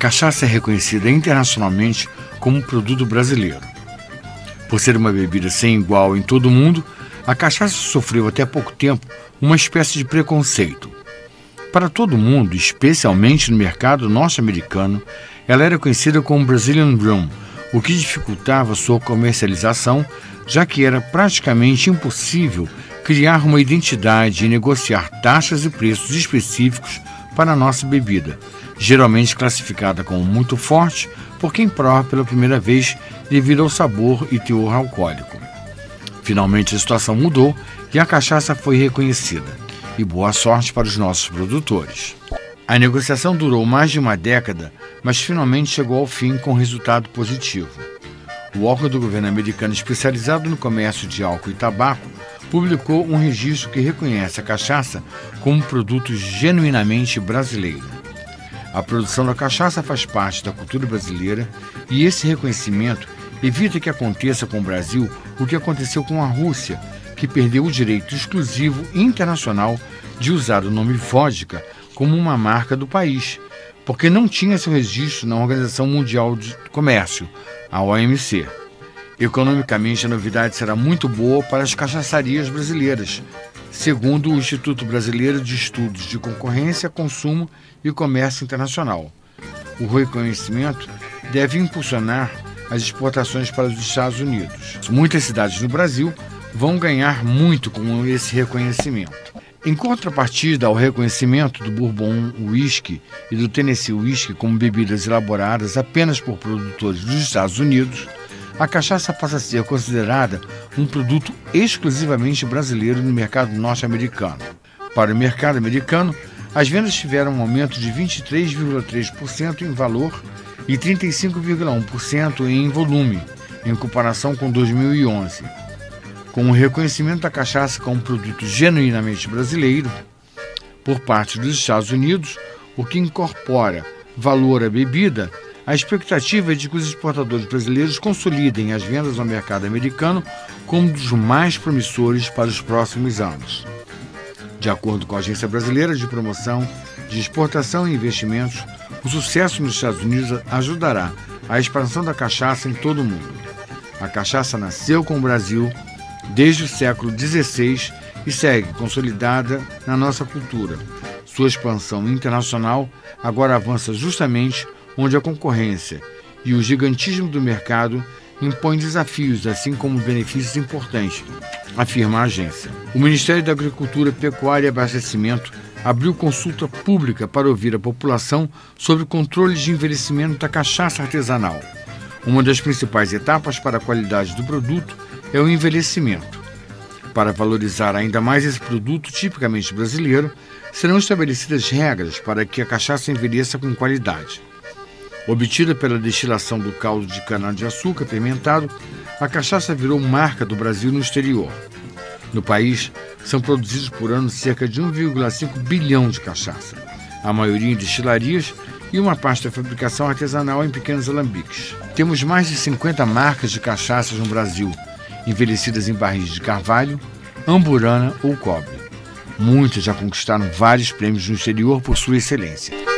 cachaça é reconhecida internacionalmente como um produto brasileiro. Por ser uma bebida sem igual em todo o mundo, a cachaça sofreu até pouco tempo uma espécie de preconceito. Para todo mundo, especialmente no mercado norte-americano, ela era conhecida como Brazilian Rum, o que dificultava sua comercialização, já que era praticamente impossível criar uma identidade e negociar taxas e preços específicos para a nossa bebida, geralmente classificada como muito forte por quem prova pela primeira vez devido ao sabor e teor alcoólico. Finalmente a situação mudou e a cachaça foi reconhecida. E boa sorte para os nossos produtores. A negociação durou mais de uma década, mas finalmente chegou ao fim com resultado positivo. O órgão do governo americano especializado no comércio de álcool e tabaco publicou um registro que reconhece a cachaça como produto genuinamente brasileiro. A produção da cachaça faz parte da cultura brasileira e esse reconhecimento evita que aconteça com o Brasil o que aconteceu com a Rússia, que perdeu o direito exclusivo internacional de usar o nome vodka como uma marca do país, porque não tinha seu registro na Organização Mundial de Comércio, a OMC. Economicamente, a novidade será muito boa para as cachaçarias brasileiras, segundo o Instituto Brasileiro de Estudos de Concorrência, Consumo e Comércio Internacional. O reconhecimento deve impulsionar as exportações para os Estados Unidos. Muitas cidades no Brasil vão ganhar muito com esse reconhecimento. Em contrapartida ao reconhecimento do Bourbon Whisky e do Tennessee Whisky como bebidas elaboradas apenas por produtores dos Estados Unidos, a cachaça passa a ser considerada um produto exclusivamente brasileiro no mercado norte-americano. Para o mercado americano, as vendas tiveram um aumento de 23,3% em valor e 35,1% em volume, em comparação com 2011. Com o reconhecimento da cachaça como produto genuinamente brasileiro por parte dos Estados Unidos, o que incorpora valor à bebida, a expectativa é de que os exportadores brasileiros consolidem as vendas ao mercado americano como um dos mais promissores para os próximos anos. De acordo com a Agência Brasileira de Promoção de Exportação e Investimentos, o sucesso nos Estados Unidos ajudará a expansão da cachaça em todo o mundo. A cachaça nasceu com o Brasil desde o século XVI e segue consolidada na nossa cultura. Sua expansão internacional agora avança justamente onde a concorrência e o gigantismo do mercado impõem desafios, assim como benefícios importantes, afirma a agência. O Ministério da Agricultura, Pecuária e Abastecimento abriu consulta pública para ouvir a população sobre o controle de envelhecimento da cachaça artesanal. Uma das principais etapas para a qualidade do produto é o envelhecimento. Para valorizar ainda mais esse produto tipicamente brasileiro, serão estabelecidas regras para que a cachaça envelheça com qualidade. Obtida pela destilação do caldo de cana-de-açúcar fermentado, a cachaça virou marca do Brasil no exterior. No país, são produzidos por ano cerca de 1,5 bilhão de cachaça, a maioria em destilarias e uma parte da fabricação artesanal em pequenos alambiques. Temos mais de 50 marcas de cachaças no Brasil, envelhecidas em barris de carvalho, amburana ou cobre. Muitas já conquistaram vários prêmios no exterior por sua excelência.